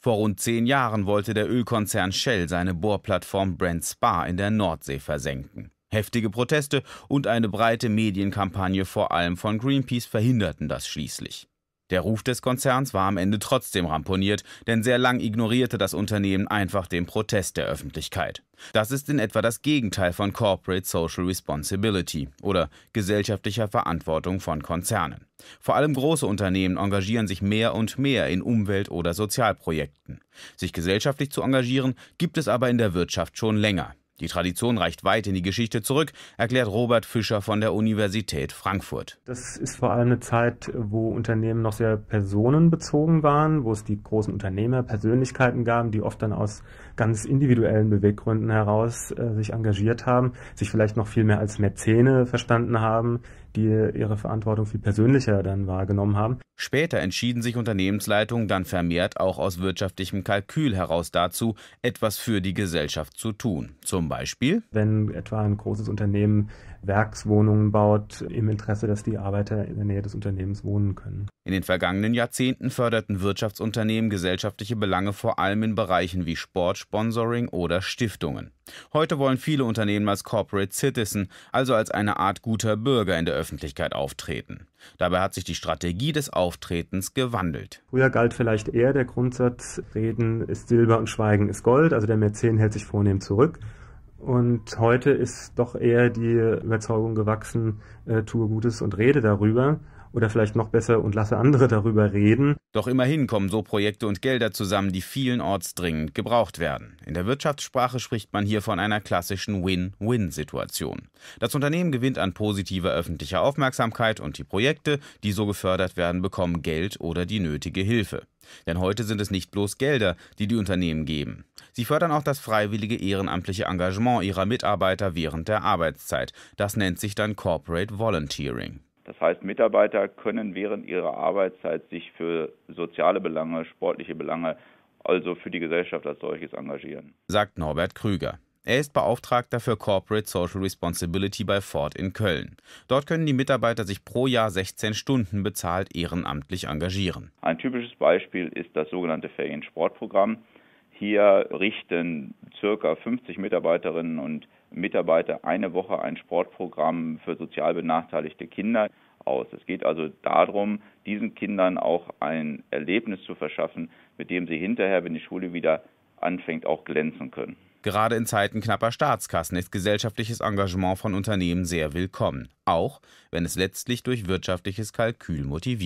Vor rund zehn Jahren wollte der Ölkonzern Shell seine Bohrplattform Brent Spa in der Nordsee versenken. Heftige Proteste und eine breite Medienkampagne vor allem von Greenpeace verhinderten das schließlich. Der Ruf des Konzerns war am Ende trotzdem ramponiert, denn sehr lang ignorierte das Unternehmen einfach den Protest der Öffentlichkeit. Das ist in etwa das Gegenteil von Corporate Social Responsibility oder gesellschaftlicher Verantwortung von Konzernen. Vor allem große Unternehmen engagieren sich mehr und mehr in Umwelt- oder Sozialprojekten. Sich gesellschaftlich zu engagieren, gibt es aber in der Wirtschaft schon länger. Die Tradition reicht weit in die Geschichte zurück, erklärt Robert Fischer von der Universität Frankfurt. Das ist vor allem eine Zeit, wo Unternehmen noch sehr personenbezogen waren, wo es die großen Unternehmer, Persönlichkeiten gaben, die oft dann aus ganz individuellen Beweggründen heraus äh, sich engagiert haben, sich vielleicht noch viel mehr als Mäzene verstanden haben, die ihre Verantwortung viel persönlicher dann wahrgenommen haben. Später entschieden sich Unternehmensleitungen dann vermehrt auch aus wirtschaftlichem Kalkül heraus dazu, etwas für die Gesellschaft zu tun. Zum Beispiel, wenn etwa ein großes Unternehmen Werkswohnungen baut, im Interesse, dass die Arbeiter in der Nähe des Unternehmens wohnen können. In den vergangenen Jahrzehnten förderten Wirtschaftsunternehmen gesellschaftliche Belange vor allem in Bereichen wie Sport, Sponsoring oder Stiftungen. Heute wollen viele Unternehmen als Corporate Citizen, also als eine Art guter Bürger in der Öffentlichkeit auftreten. Dabei hat sich die Strategie des Auftretens gewandelt. Früher galt vielleicht eher der Grundsatz, Reden ist Silber und Schweigen ist Gold, also der Mäzen hält sich vornehm zurück. Und heute ist doch eher die Überzeugung gewachsen, äh, tue Gutes und rede darüber oder vielleicht noch besser und lasse andere darüber reden. Doch immerhin kommen so Projekte und Gelder zusammen, die vielenorts dringend gebraucht werden. In der Wirtschaftssprache spricht man hier von einer klassischen Win-Win-Situation. Das Unternehmen gewinnt an positiver öffentlicher Aufmerksamkeit und die Projekte, die so gefördert werden, bekommen Geld oder die nötige Hilfe. Denn heute sind es nicht bloß Gelder, die die Unternehmen geben. Sie fördern auch das freiwillige ehrenamtliche Engagement ihrer Mitarbeiter während der Arbeitszeit. Das nennt sich dann Corporate Volunteering. Das heißt, Mitarbeiter können während ihrer Arbeitszeit sich für soziale Belange, sportliche Belange, also für die Gesellschaft als solches engagieren. Sagt Norbert Krüger. Er ist Beauftragter für Corporate Social Responsibility bei Ford in Köln. Dort können die Mitarbeiter sich pro Jahr 16 Stunden bezahlt ehrenamtlich engagieren. Ein typisches Beispiel ist das sogenannte Feriensportprogramm. Hier richten circa 50 Mitarbeiterinnen und Mitarbeiter eine Woche ein Sportprogramm für sozial benachteiligte Kinder aus. Es geht also darum, diesen Kindern auch ein Erlebnis zu verschaffen, mit dem sie hinterher, wenn die Schule wieder anfängt, auch glänzen können. Gerade in Zeiten knapper Staatskassen ist gesellschaftliches Engagement von Unternehmen sehr willkommen, auch wenn es letztlich durch wirtschaftliches Kalkül motiviert